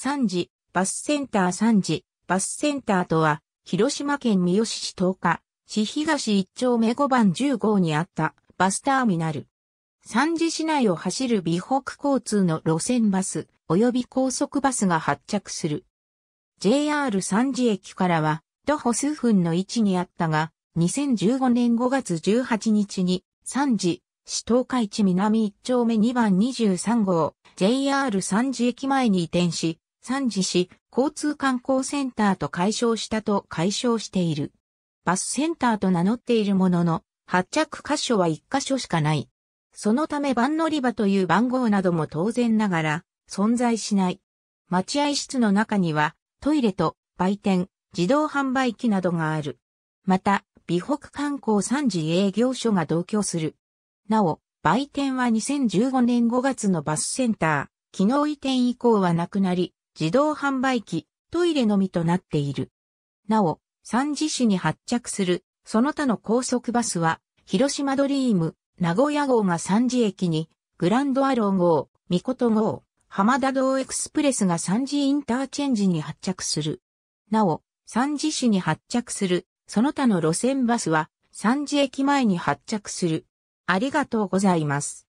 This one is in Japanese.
三時、バスセンター三時、バスセンターとは、広島県三好市東下、市東一丁目5番10号にあったバスターミナル。三時市内を走る美北交通の路線バス、及び高速バスが発着する。JR 三時駅からは、徒歩数分の位置にあったが、2015年5月18日に、三時、市東海地南一丁目2番23号、JR 三時駅前に移転し、三時市交通観光センターと解消したと解消している。バスセンターと名乗っているものの、発着箇所は1箇所しかない。そのため番乗り場という番号なども当然ながら存在しない。待合室の中にはトイレと売店、自動販売機などがある。また、美北観光三次営業所が同居する。なお、売店は2015年5月のバスセンター、機能移転以降はなくなり、自動販売機、トイレのみとなっている。なお、三次市に発着する、その他の高速バスは、広島ドリーム、名古屋号が三次駅に、グランドアロー号、ミコト号、浜田道エクスプレスが三次インターチェンジに発着する。なお、三次市に発着する、その他の路線バスは、三次駅前に発着する。ありがとうございます。